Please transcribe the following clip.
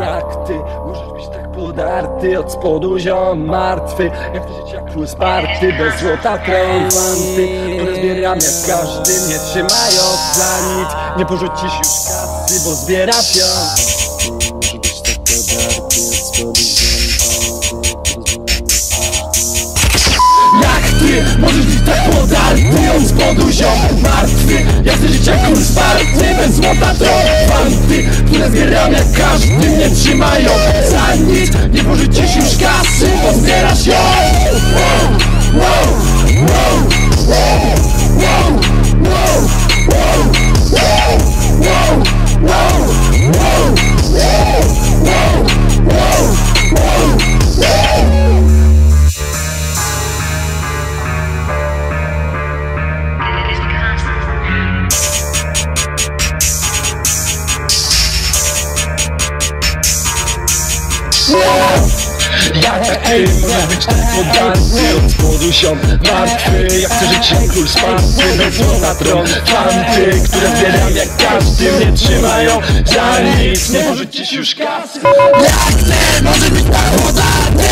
Jak ty możesz być tak podarty od spodu ziom martwy? Jak jak król Sparty bez złota triumfanty Które zbieram jak każdy nie trzymają za nic Nie porzucisz już kasy, bo zbierasz ją Niebem złota droga Fanty, które zbieram jak każdy. Mnie trzymają Za nic nie pożycie Jak ty być tak pogansy Otworzył się martwy Jak chce żyć jak król z pasy Wezmą na tron fanty Które zbieram jak każdy Mnie trzymają za nic Nie możecie już kasy Jak ty może być tak podatny